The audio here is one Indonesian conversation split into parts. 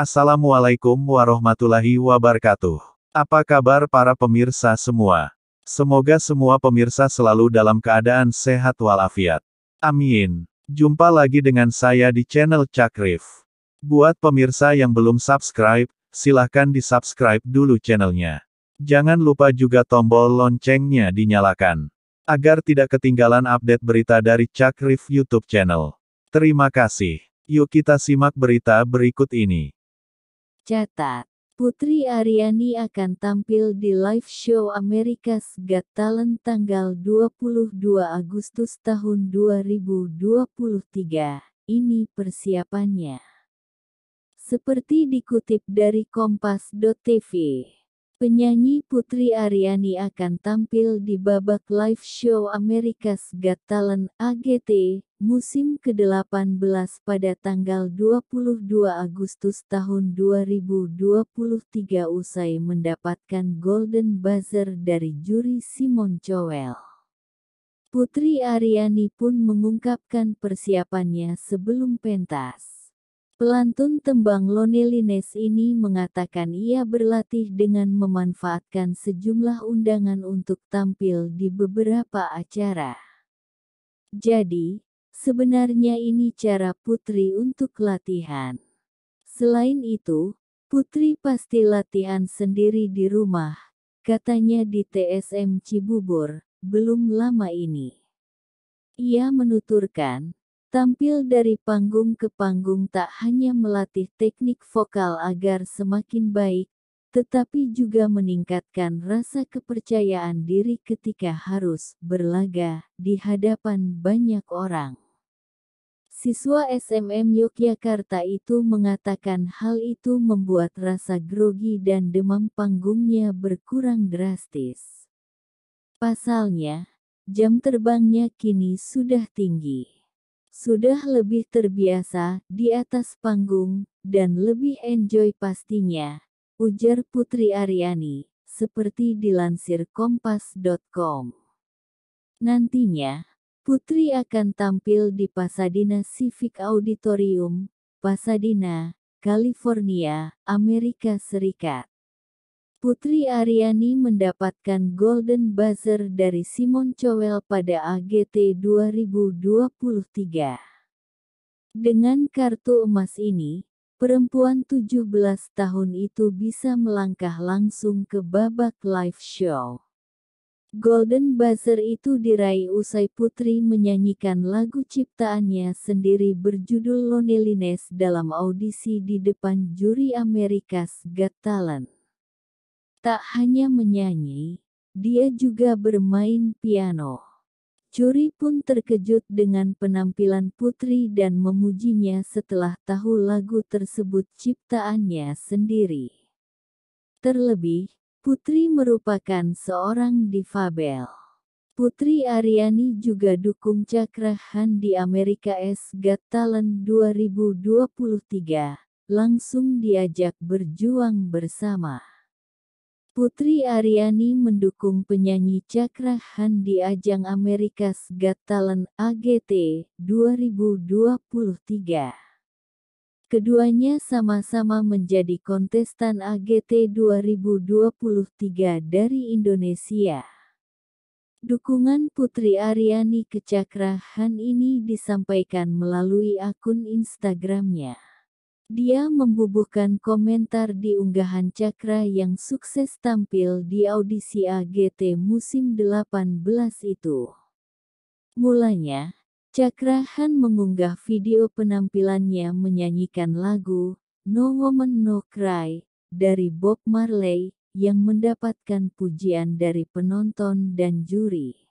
Assalamualaikum warahmatullahi wabarakatuh. Apa kabar para pemirsa semua? Semoga semua pemirsa selalu dalam keadaan sehat walafiat. Amin. Jumpa lagi dengan saya di channel Cakrif. Buat pemirsa yang belum subscribe, silahkan di subscribe dulu channelnya. Jangan lupa juga tombol loncengnya dinyalakan. Agar tidak ketinggalan update berita dari Cakrif YouTube channel. Terima kasih. Yuk kita simak berita berikut ini. Catat, Putri Aryani akan tampil di live show America's Got Talent tanggal 22 Agustus tahun 2023. Ini persiapannya. Seperti dikutip dari Kompas.tv. Penyanyi Putri Aryani akan tampil di babak live show America's Got Talent AGT, musim ke-18 pada tanggal 22 Agustus tahun 2023 usai mendapatkan Golden Buzzer dari juri Simon Cowell. Putri Aryani pun mengungkapkan persiapannya sebelum pentas. Pelantun tembang Lonelines ini mengatakan ia berlatih dengan memanfaatkan sejumlah undangan untuk tampil di beberapa acara. Jadi, sebenarnya ini cara Putri untuk latihan. Selain itu, Putri pasti latihan sendiri di rumah, katanya di TSM Cibubur, belum lama ini. Ia menuturkan, Tampil dari panggung ke panggung tak hanya melatih teknik vokal agar semakin baik, tetapi juga meningkatkan rasa kepercayaan diri ketika harus berlaga di hadapan banyak orang. Siswa SMM Yogyakarta itu mengatakan hal itu membuat rasa grogi dan demam panggungnya berkurang drastis. Pasalnya, jam terbangnya kini sudah tinggi sudah lebih terbiasa di atas panggung, dan lebih enjoy pastinya, ujar Putri Aryani, seperti dilansir kompas.com. Nantinya, Putri akan tampil di Pasadena Civic Auditorium, Pasadena, California, Amerika Serikat. Putri Aryani mendapatkan Golden Buzzer dari Simon Cowell pada AGT 2023. Dengan kartu emas ini, perempuan 17 tahun itu bisa melangkah langsung ke babak live show. Golden Buzzer itu diraih usai Putri menyanyikan lagu ciptaannya sendiri berjudul Loneliness dalam audisi di depan juri America's Got Talent. Tak hanya menyanyi, dia juga bermain piano. Curi pun terkejut dengan penampilan Putri dan memujinya setelah tahu lagu tersebut ciptaannya sendiri. Terlebih, Putri merupakan seorang difabel. Putri Aryani juga dukung Cakra Han di Amerika S Got Talent 2023, langsung diajak berjuang bersama. Putri Aryani mendukung penyanyi Cakra Han di ajang America's Got Talent AGT 2023. Keduanya sama-sama menjadi kontestan AGT 2023 dari Indonesia. Dukungan Putri Aryani ke Cakra Han ini disampaikan melalui akun Instagramnya. Dia membubuhkan komentar di unggahan Cakra yang sukses tampil di audisi AGT musim 18 itu. Mulanya, Cakra Han mengunggah video penampilannya menyanyikan lagu No Woman No Cry dari Bob Marley yang mendapatkan pujian dari penonton dan juri.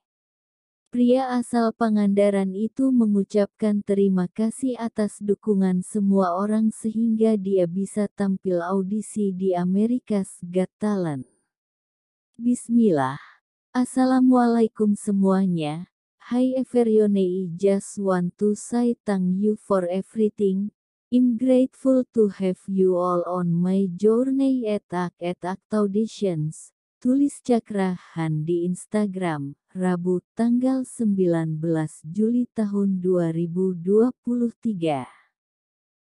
Pria asal Pangandaran itu mengucapkan terima kasih atas dukungan semua orang sehingga dia bisa tampil audisi di America's Got Talent. Bismillah. Assalamualaikum semuanya. Hi everyone I just want to say thank you for everything. I'm grateful to have you all on my journey at at auditions. Tulis Cakrahan di Instagram, Rabu tanggal 19 Juli tahun 2023.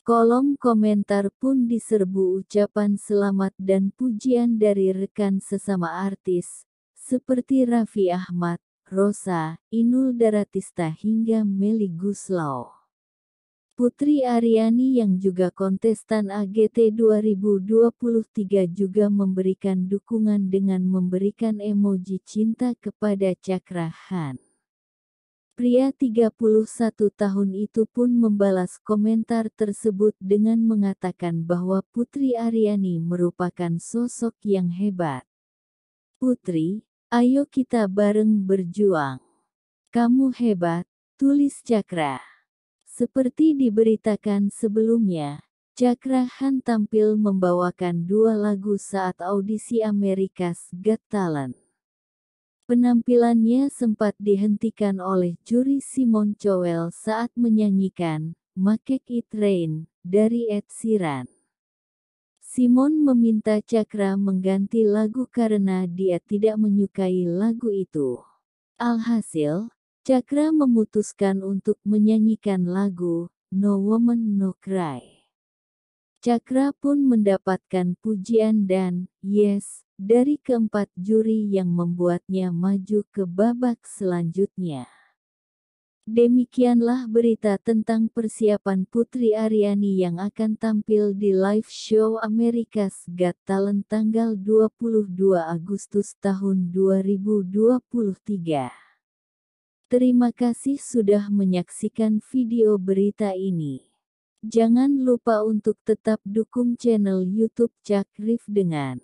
Kolom komentar pun diserbu ucapan selamat dan pujian dari rekan sesama artis, seperti Raffi Ahmad, Rosa, Inul Daratista hingga Melly Guslau. Putri Aryani yang juga kontestan AGT 2023 juga memberikan dukungan dengan memberikan emoji cinta kepada Cakra Khan. Pria 31 tahun itu pun membalas komentar tersebut dengan mengatakan bahwa Putri Aryani merupakan sosok yang hebat. Putri, ayo kita bareng berjuang. Kamu hebat, tulis Cakra. Seperti diberitakan sebelumnya, Cakra Khan tampil membawakan dua lagu saat audisi America's Got Talent. Penampilannya sempat dihentikan oleh juri Simon Cowell saat menyanyikan Make It Rain dari Ed Sheeran. Simon meminta Cakra mengganti lagu karena dia tidak menyukai lagu itu. Alhasil, Cakra memutuskan untuk menyanyikan lagu No Woman No Cry. Cakra pun mendapatkan pujian dan yes dari keempat juri yang membuatnya maju ke babak selanjutnya. Demikianlah berita tentang persiapan Putri Aryani yang akan tampil di live show America's Got Talent tanggal 22 Agustus tahun 2023. Terima kasih sudah menyaksikan video berita ini. Jangan lupa untuk tetap dukung channel YouTube Cak Rif dengan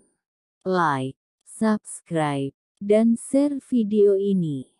like, subscribe, dan share video ini.